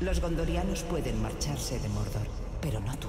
Los gondorianos pueden marcharse de Mordor, pero no tú.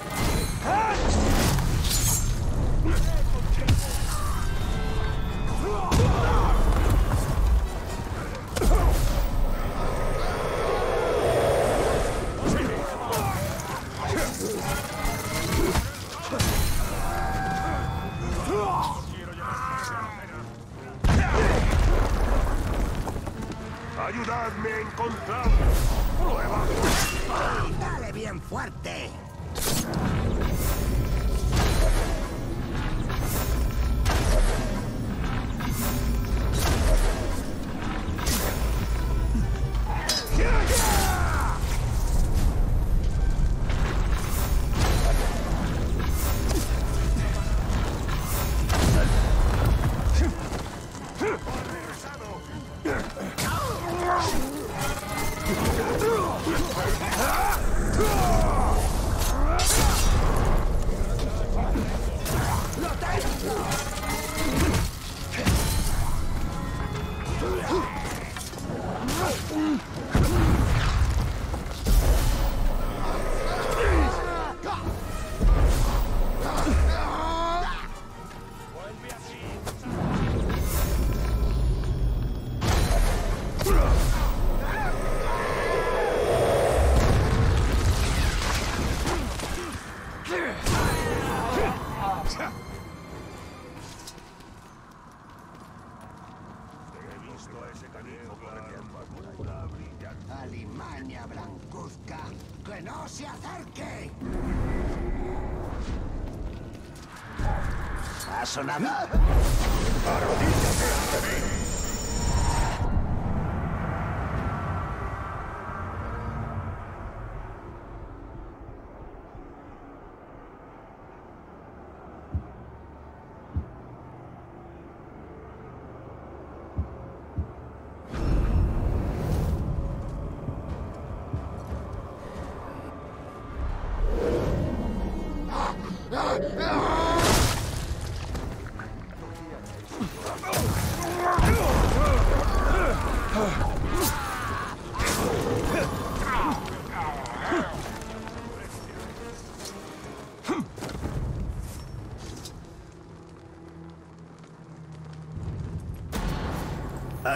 pasa nada.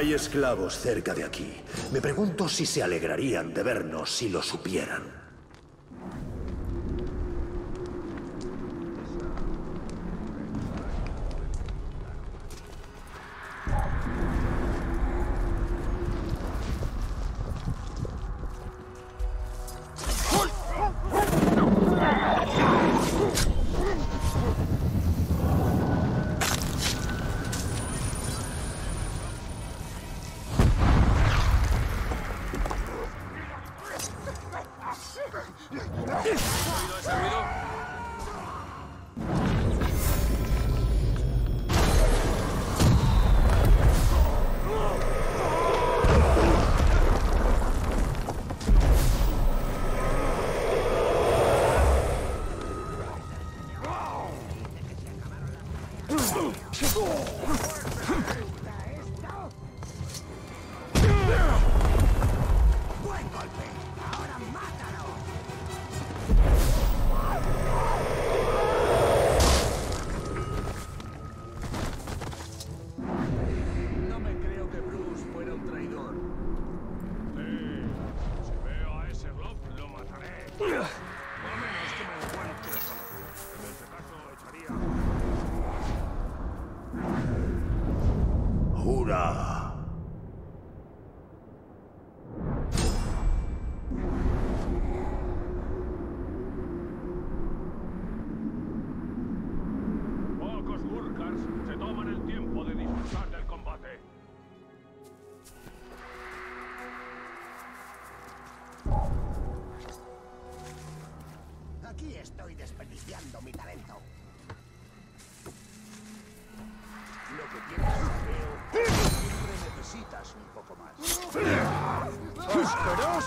Hay esclavos cerca de aquí. Me pregunto si se alegrarían de vernos si lo supieran.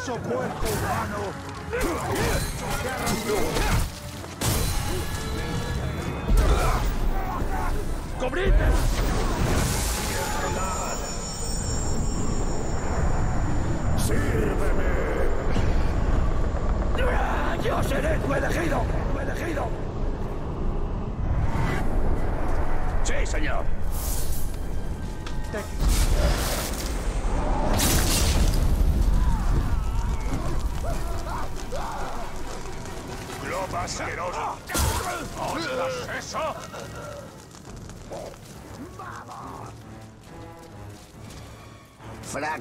hermoso cuerpo humano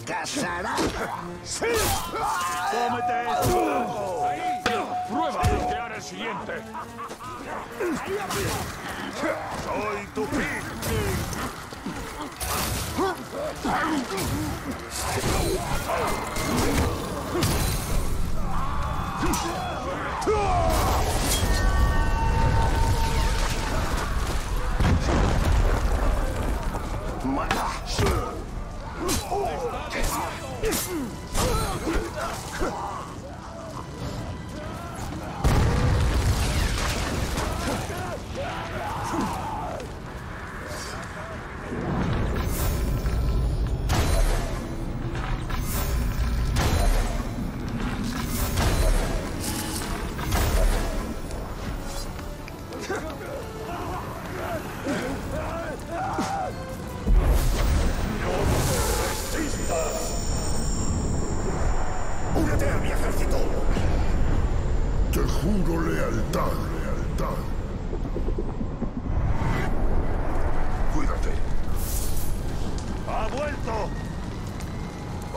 casará. ¡Sí! ¡Cómete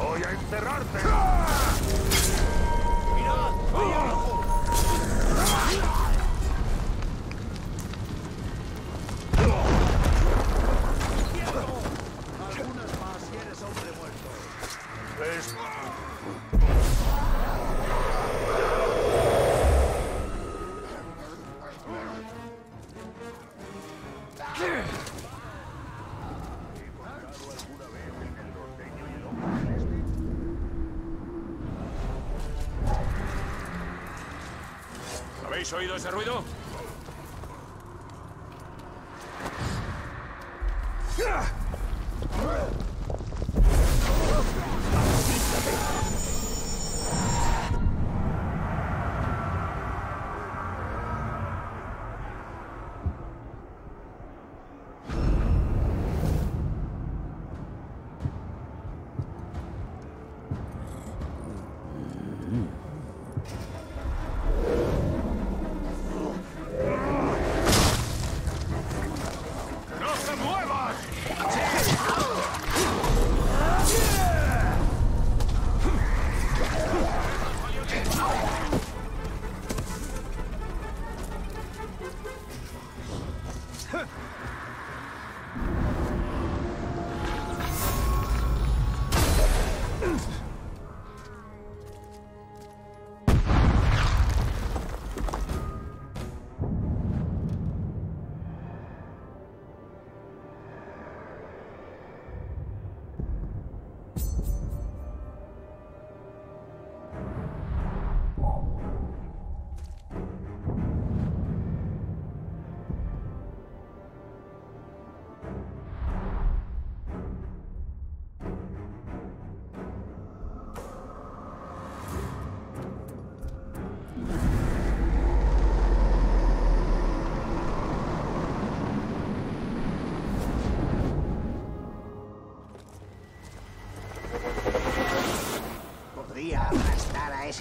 ¡Voy a encerrarte! ¡Mirad! ¡Hay algo! oído ese ruido?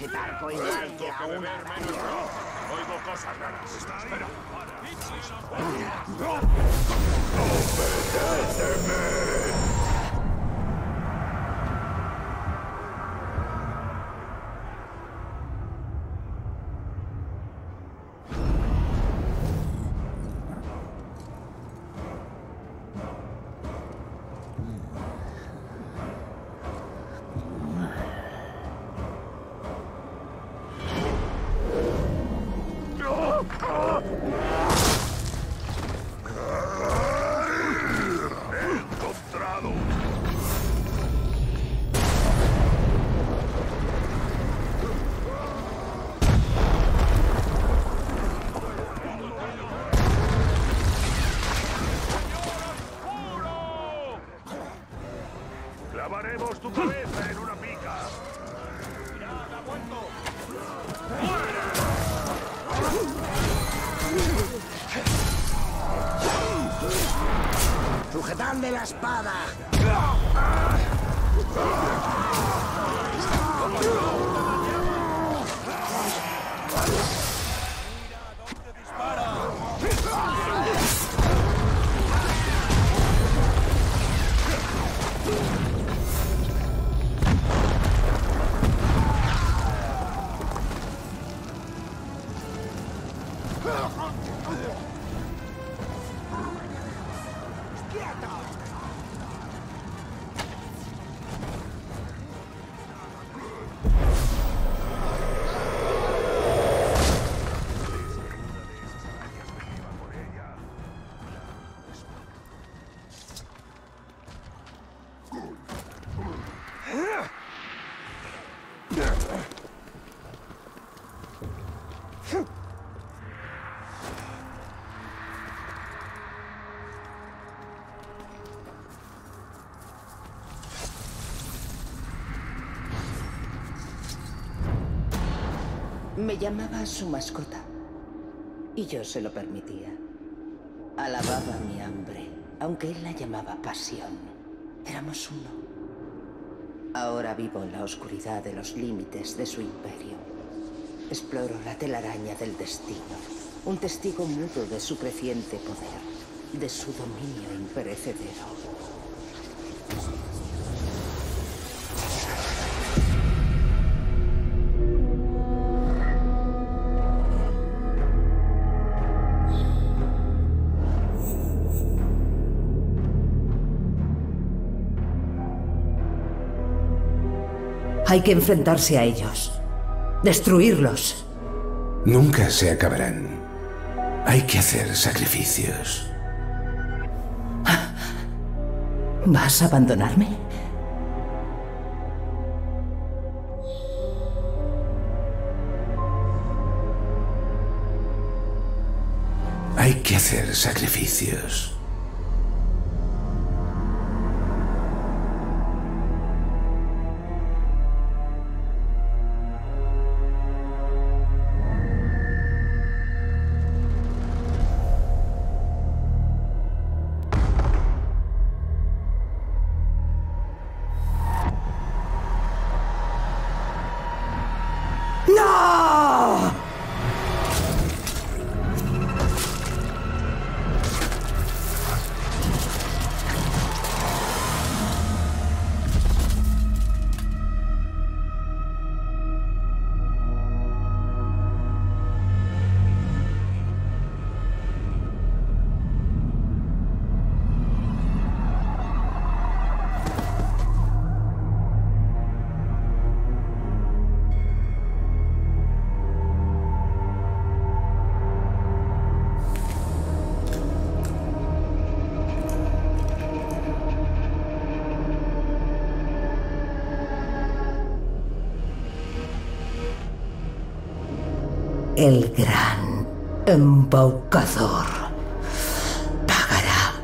Aplastar a ese tarco igual que a una. Oigo cosas raras. Espera. Encontrado. Me llamaba su mascota. Y yo se lo permitía. Alababa mi hambre, aunque él la llamaba pasión. Éramos uno. Ahora vivo en la oscuridad de los límites de su imperio. Exploro la telaraña del destino, un testigo mudo de su creciente poder, de su dominio imperecedero. Hay que enfrentarse a ellos. Destruirlos. Nunca se acabarán. Hay que hacer sacrificios. ¿Vas a abandonarme? Hay que hacer sacrificios.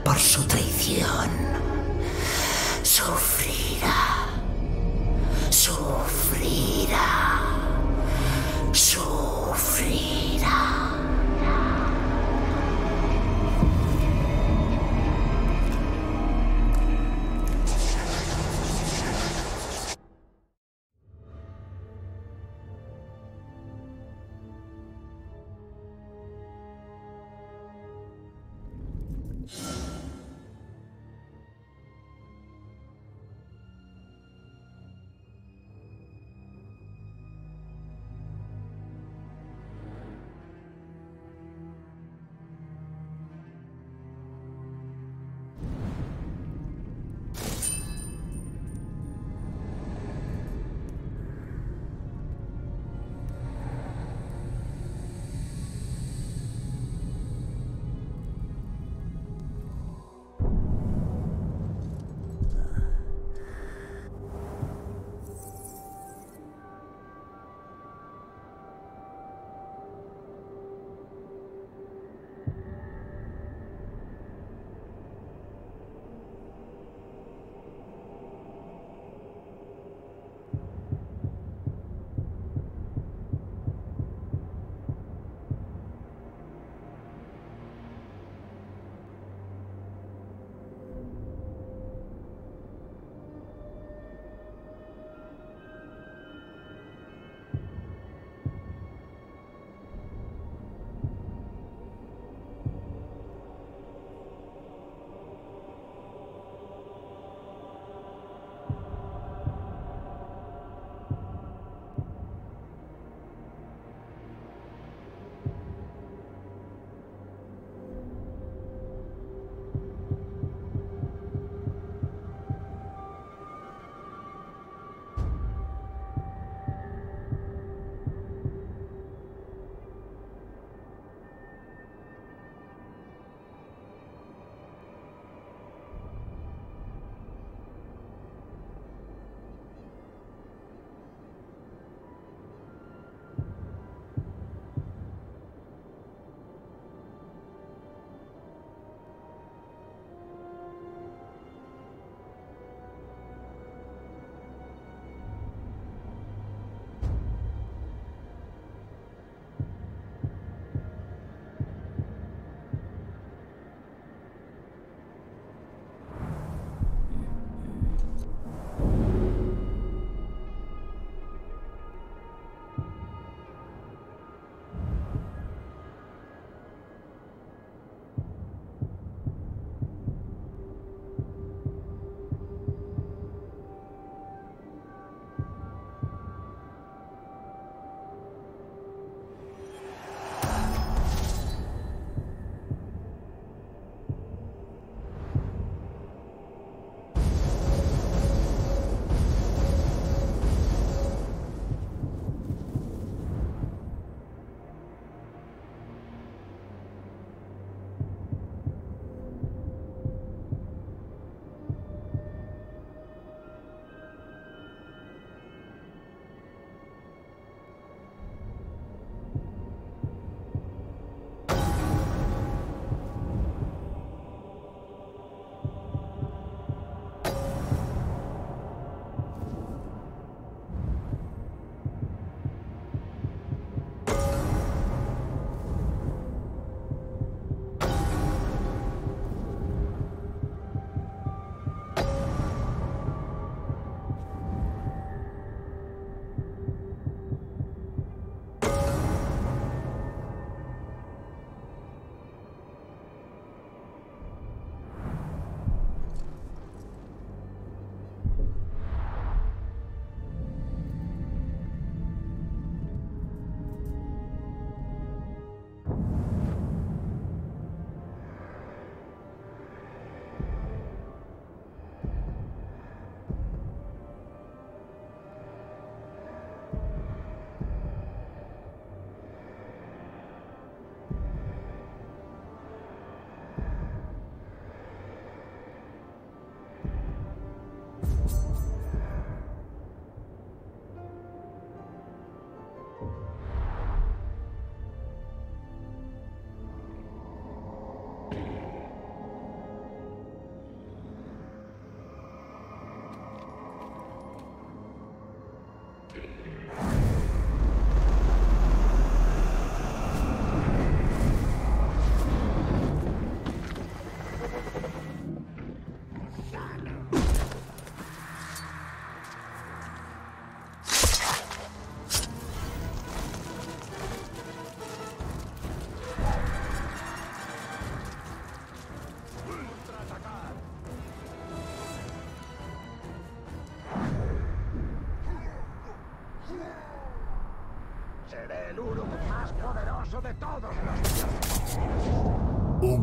Por su traición. Sufrirá. Sufrirá.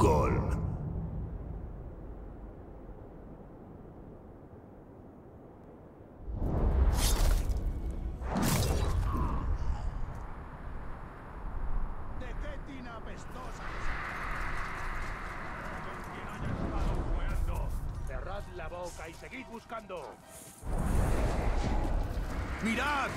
Stockholm. la boca y seguid buscando. ¡Mirad!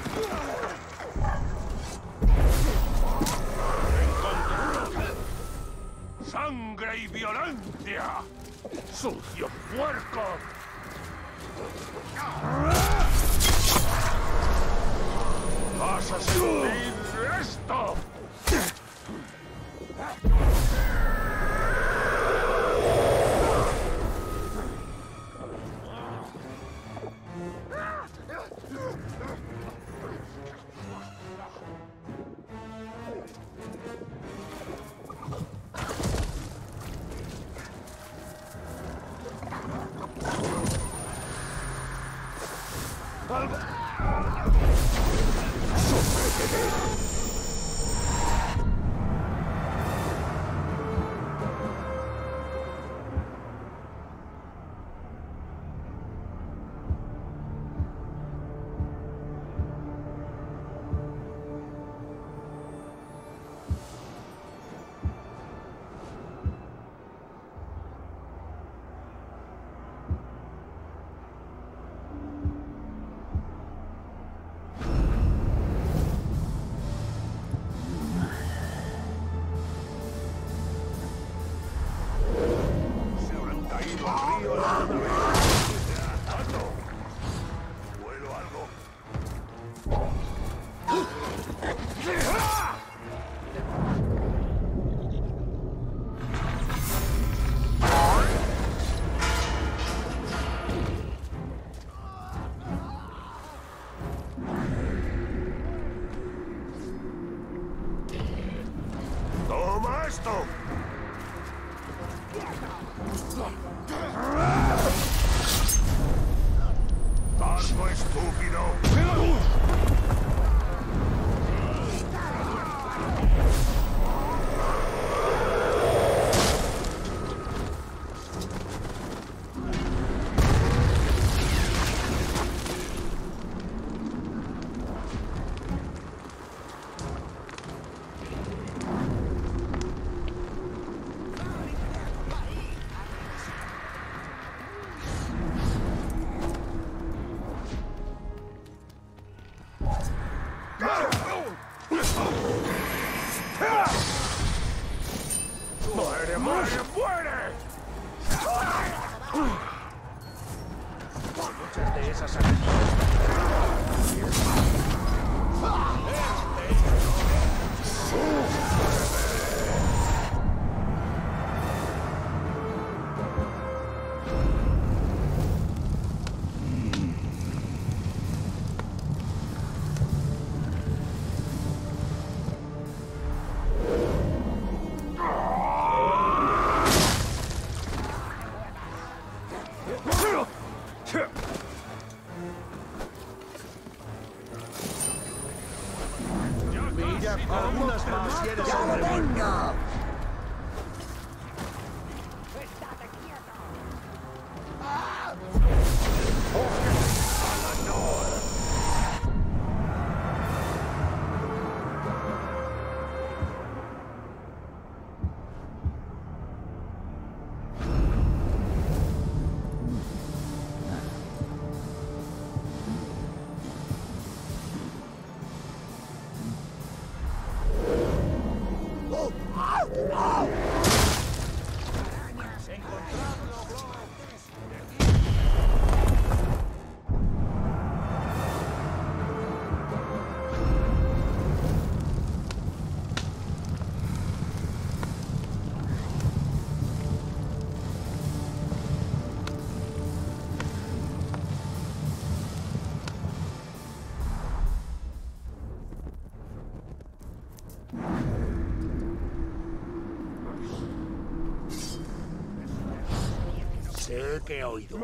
que he oído.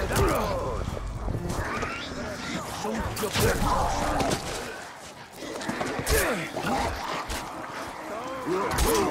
Shoot your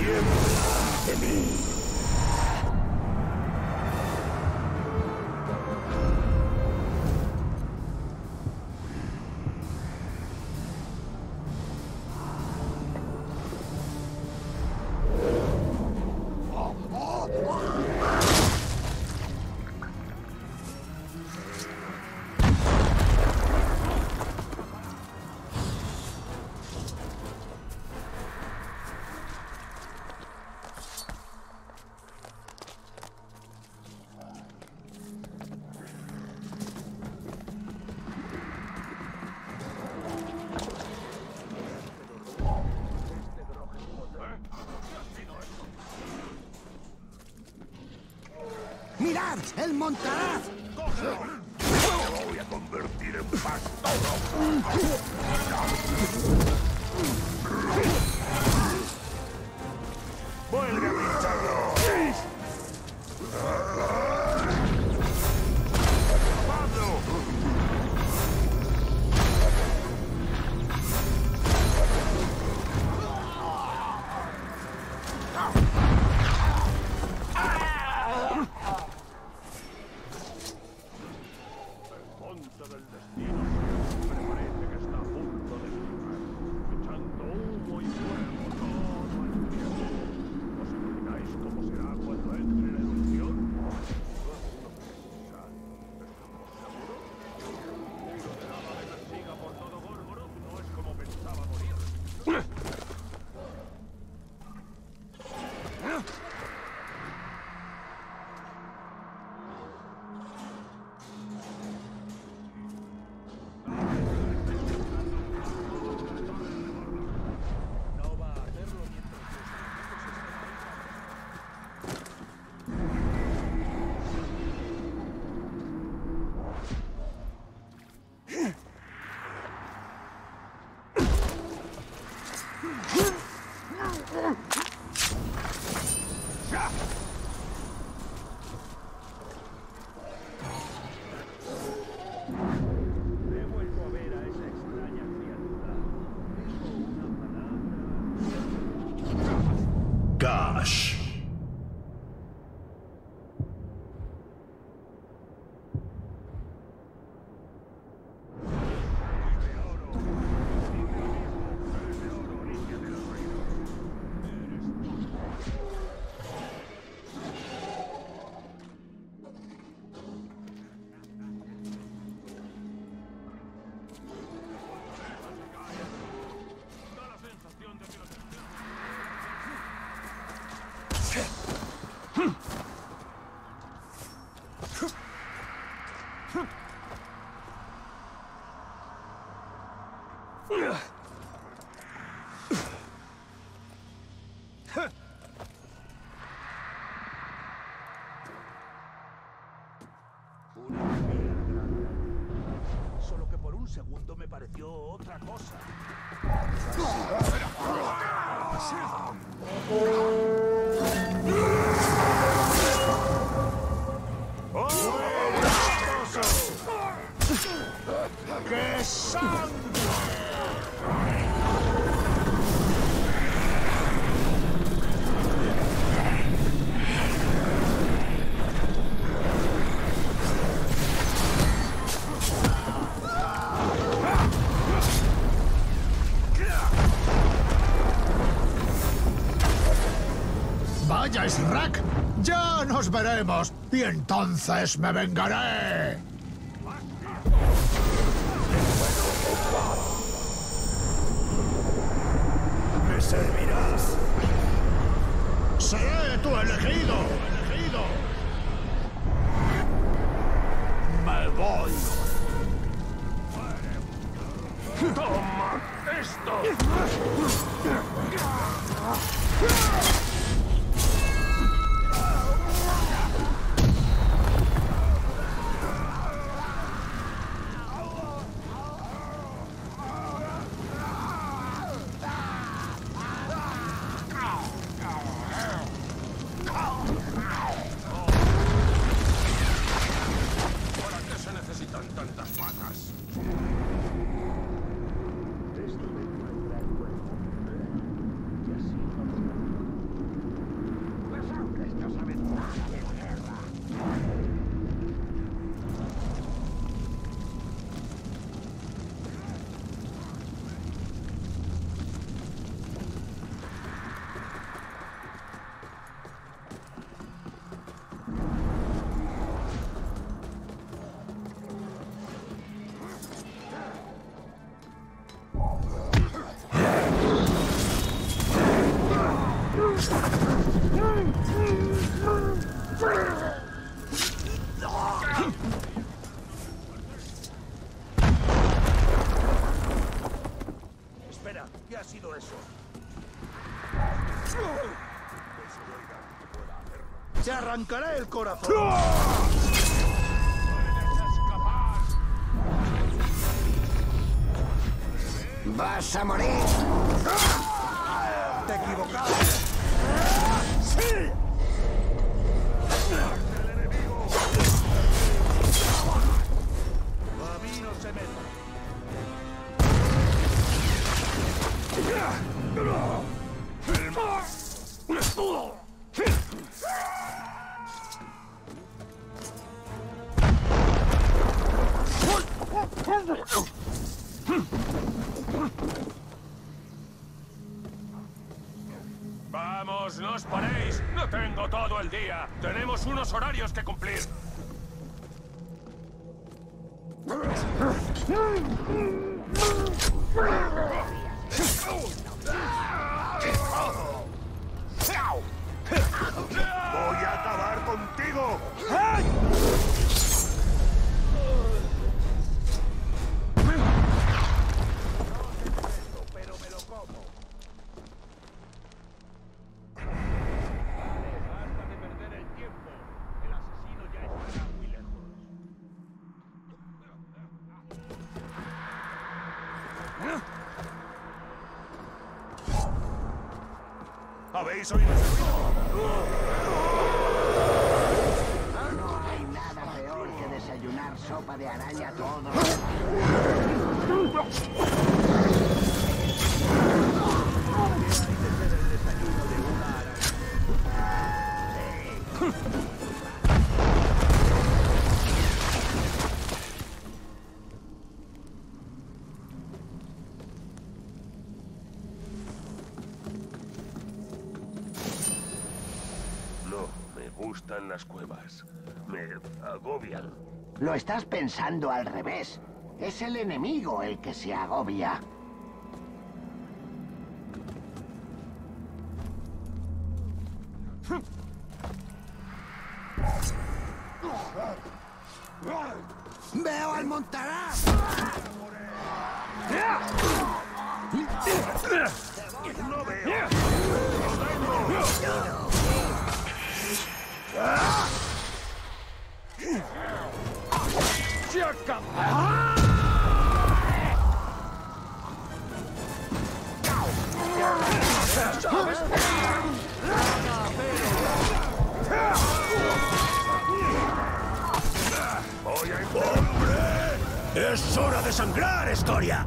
Também. Yeah. segundo me pareció otra cosa. ¡Qué nos veremos y entonces me vengaré. Arrancaré el corazón. ¡Vas a morir! ¿Habéis oído agobian. Lo estás pensando al revés. Es el enemigo el que se agobia. ¡Veo al Montaraz! ¡No veo! ¡Voy a ¡Hombre! ¡Es hora de sangrar, escoria!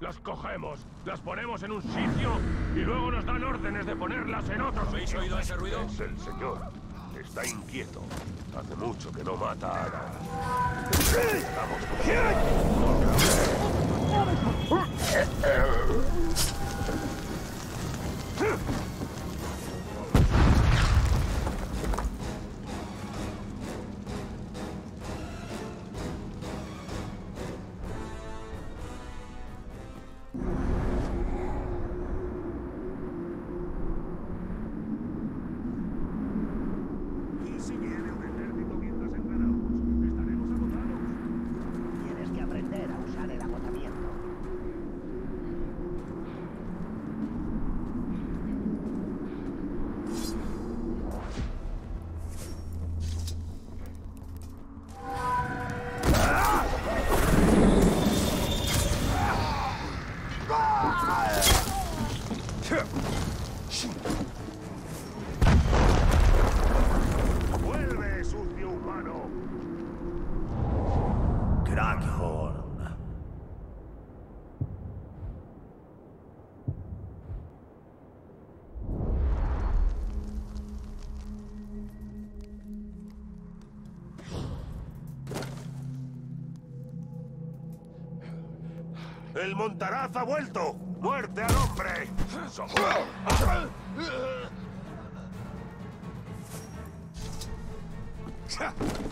¡Las cogemos, las ponemos en un sitio y luego nos dan órdenes de ponerlas en otro ¿Habéis sitio. oído ese ruido? Es el señor. Está inquieto. Hace mucho que no mata a nada. Estamos ¿Y ¡El Montaraz ha vuelto! ¡Muerte al hombre!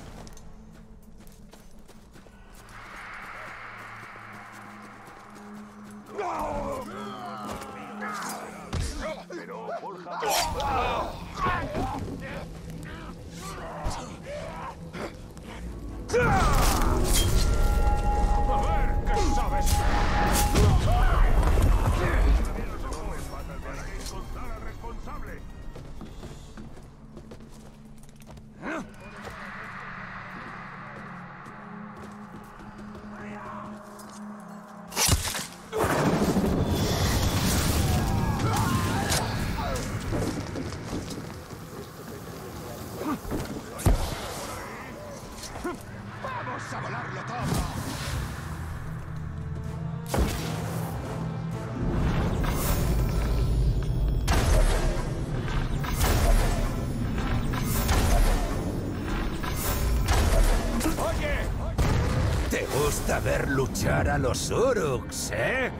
ver luchar a los Uruks, eh?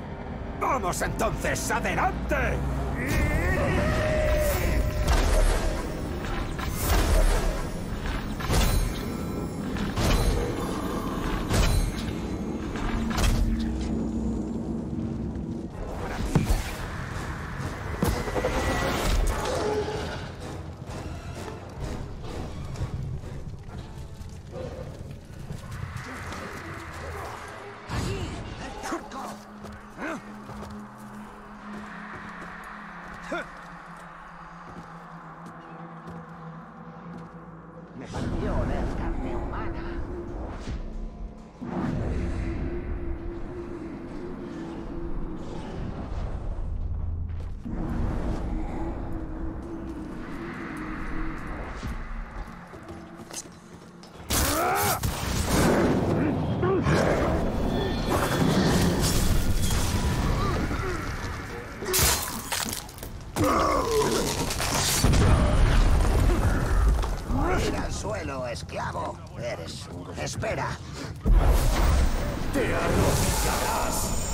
¡Vamos entonces, adelante! Mira al suelo, esclavo. Eres un... Espera. ¡Te arrodillarás!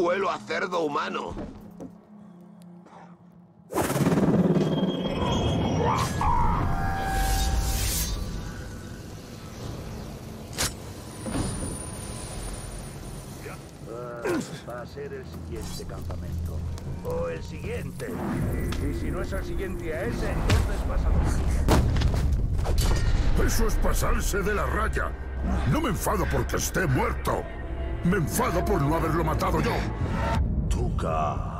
Huelo a cerdo humano. Va a ser el siguiente campamento. O el siguiente. Y si no es el siguiente a ese, entonces vas a morir. Eso es pasarse de la raya. No me enfado porque esté muerto. Me enfado por no haberlo matado yo. Tuca.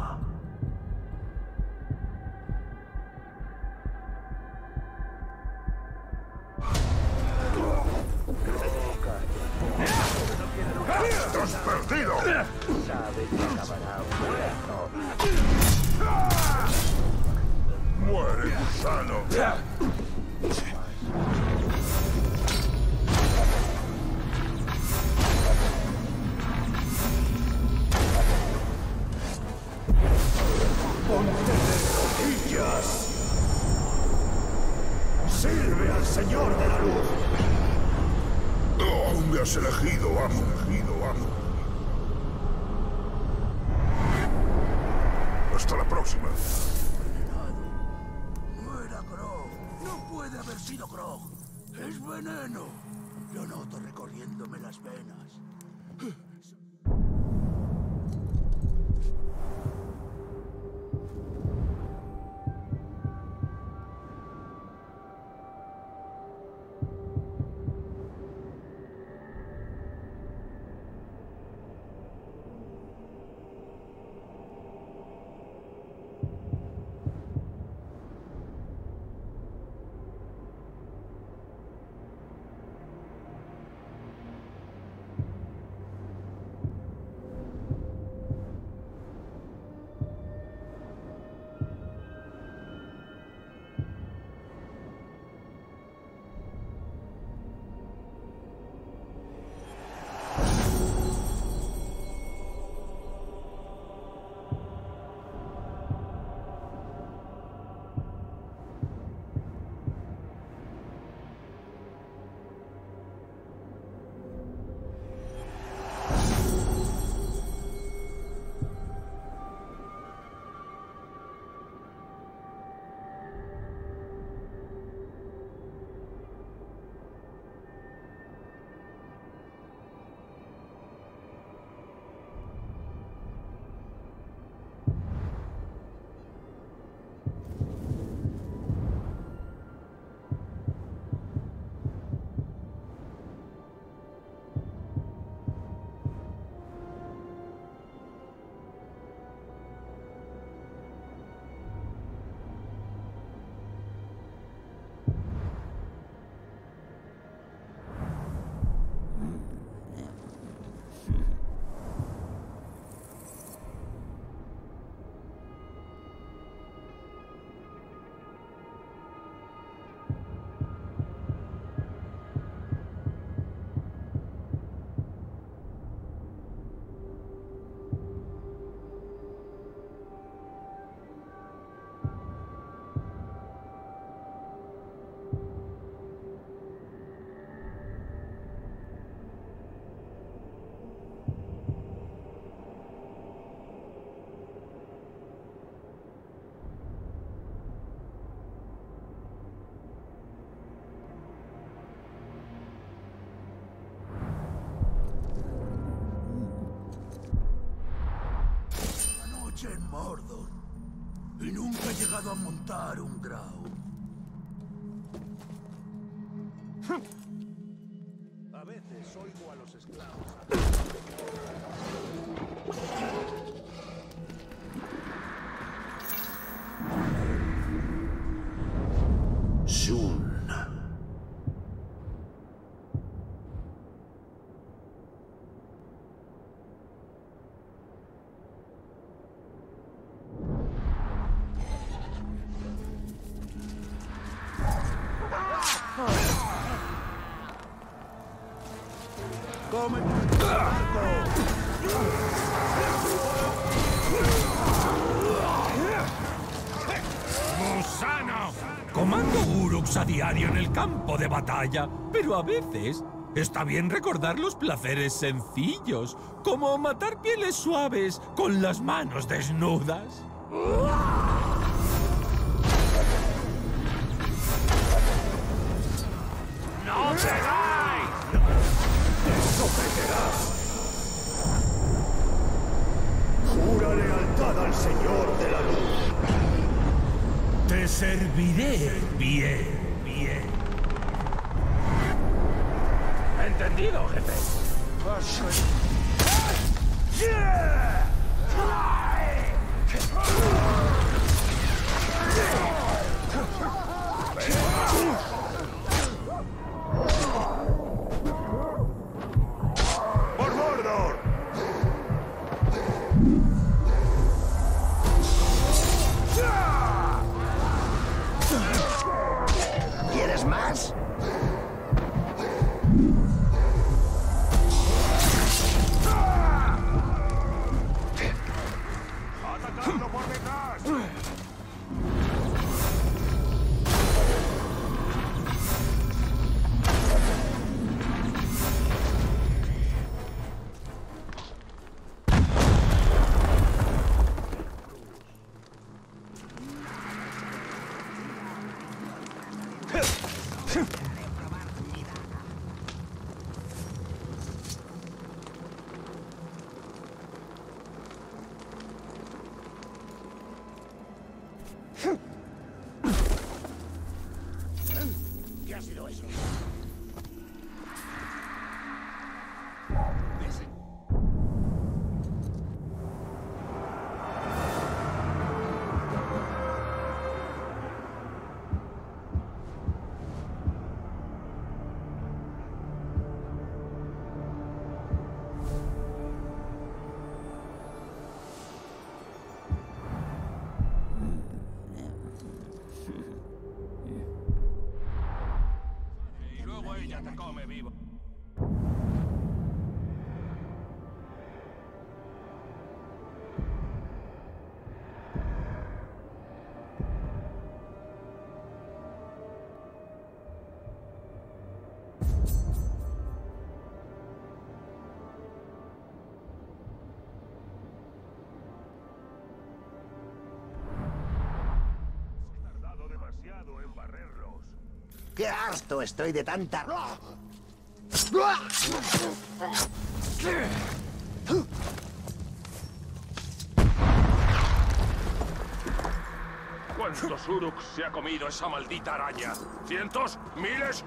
Mordor. Y nunca he llegado a montar un grau. A veces oigo a los esclavos. ¡Come! ¡Gusano! Comando Uruks a diario en el campo de batalla, pero a veces está bien recordar los placeres sencillos, como matar pieles suaves con las manos desnudas. ¡No pegáis! Lealtad al Señor de la Luz. Te serviré bien, bien. Entendido, jefe. ¡Por ¡Qué harto estoy de tanta... ¿Cuántos Uruk se ha comido esa maldita araña? ¿Cientos? ¿Miles?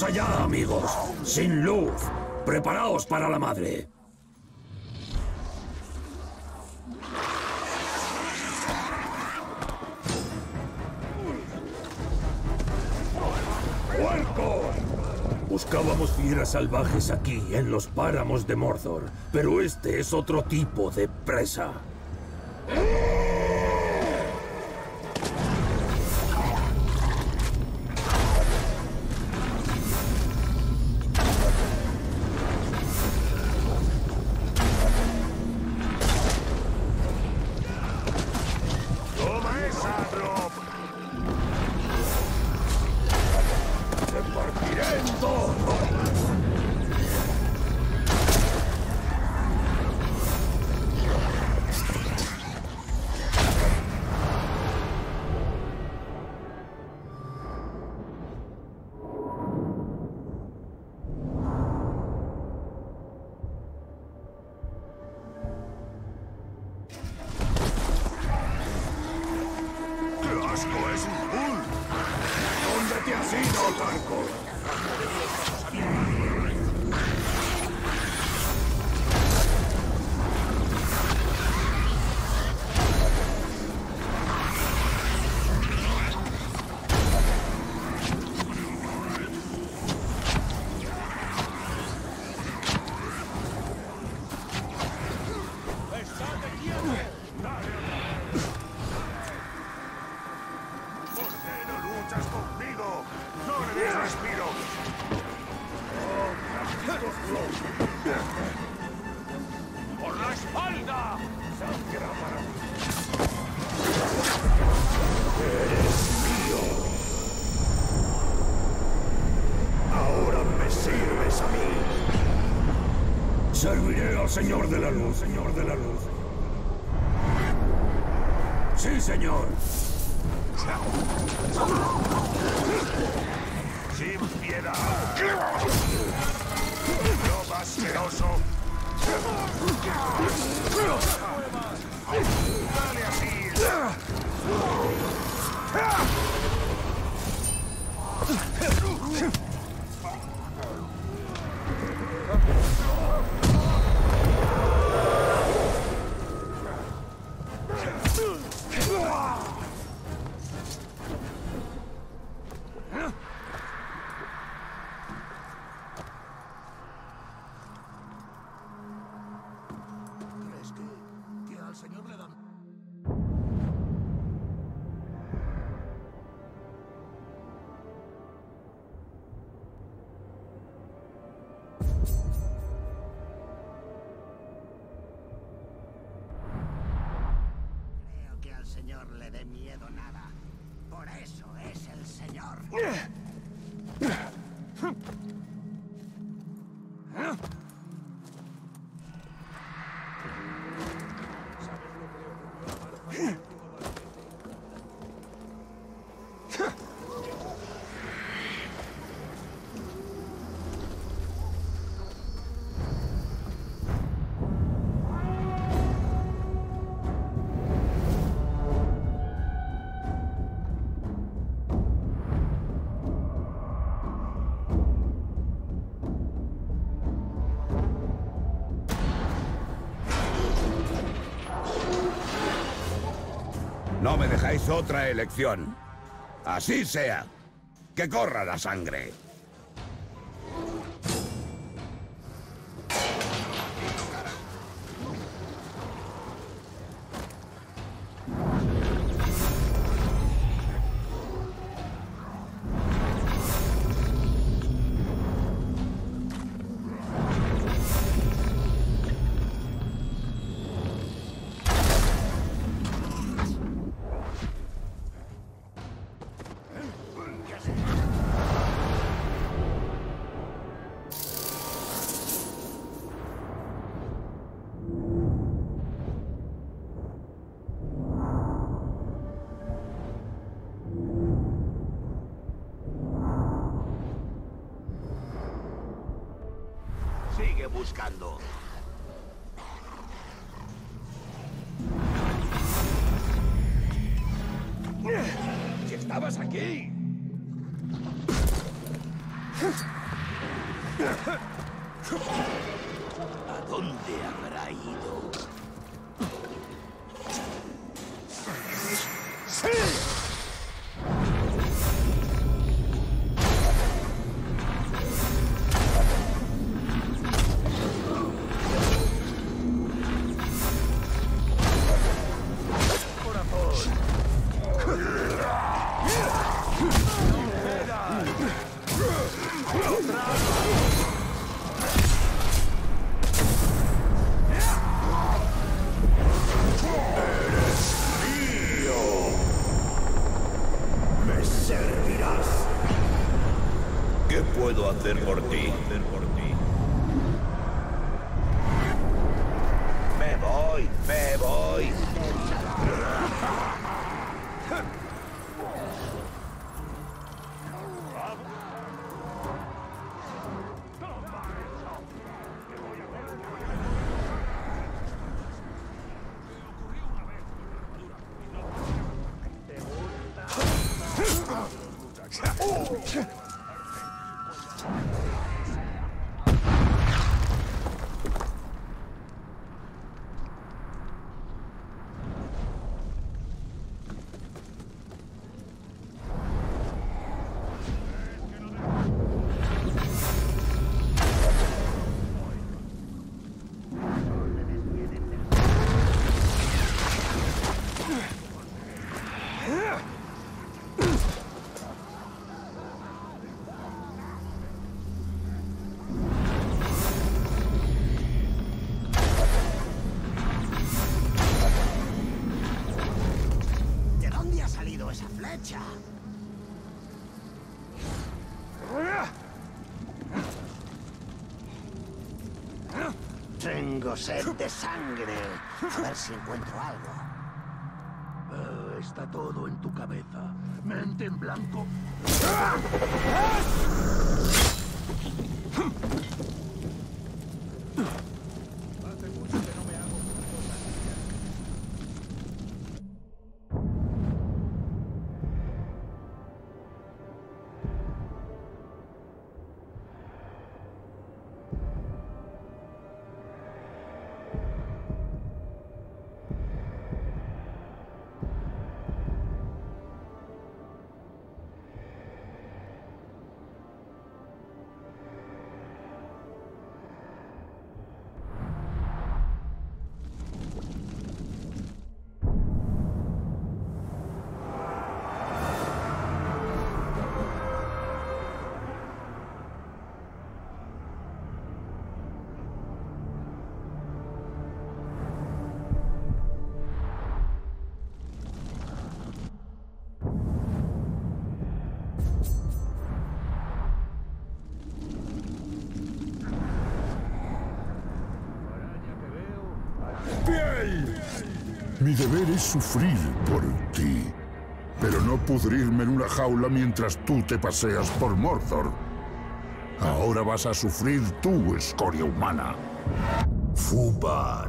Vamos allá, amigos. Sin luz. Preparaos para la madre. ¡Puercos! Buscábamos fieras salvajes aquí, en los páramos de Mordor, pero este es otro tipo de presa. Asco es un bull! ¿Dónde te has ido, Tarko? Señor de la luz, señor de la luz. Sí, señor. Dejáis otra elección. Así sea. Que corra la sangre. ¿Qué puedo hacer por ti? Me voy, me voy. De sangre. A ver si encuentro algo. Eh, está todo en tu cabeza. Mente en blanco. Mi deber es sufrir por ti. Pero no pudrirme en una jaula mientras tú te paseas por Mordor. Ahora vas a sufrir tú, escoria humana. Fubar.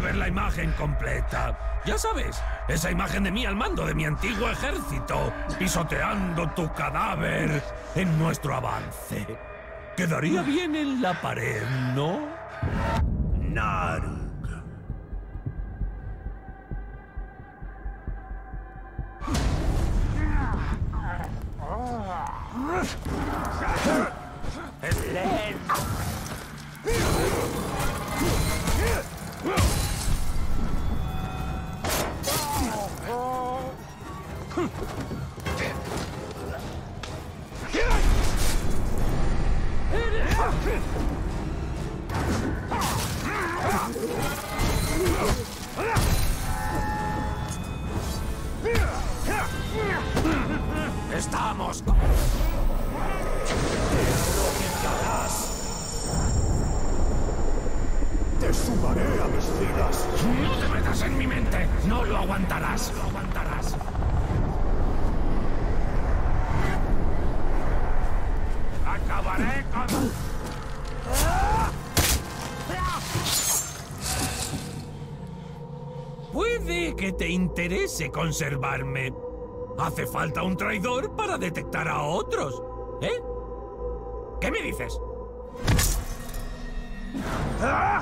Ver la imagen completa. Ya sabes, esa imagen de mí al mando de mi antiguo ejército, pisoteando tu cadáver en nuestro avance. Quedaría bien en la pared, ¿no? Slen. Estamos. Te sumaré a mis filas. No te metas en mi mente. No lo aguantarás. Lo aguantarás. Acabaré. Puede que te interese conservarme. Hace falta un traidor para detectar a otros. ¿Eh? ¿Qué me dices? ¿Eh?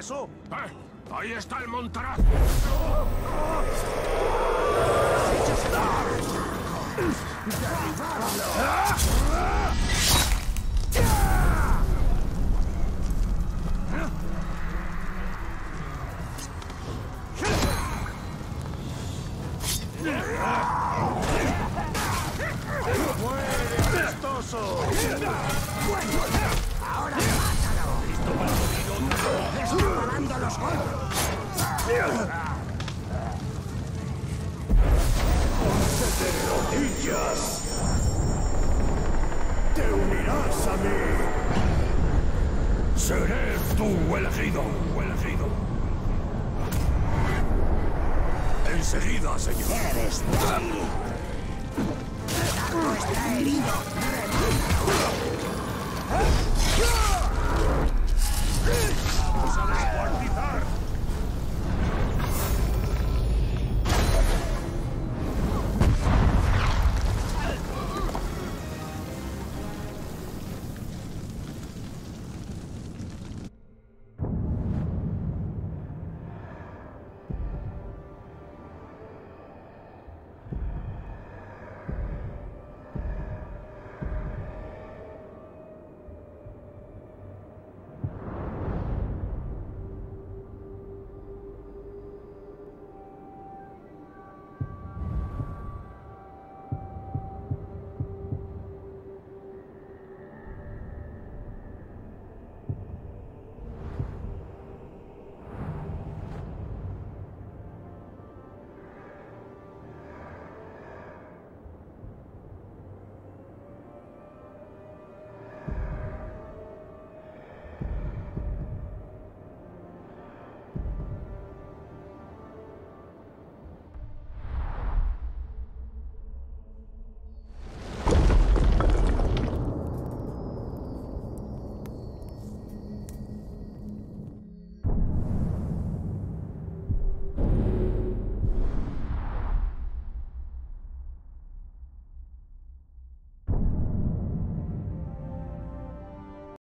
Eso? ¡Eh! ¡Ahí está el montarazo!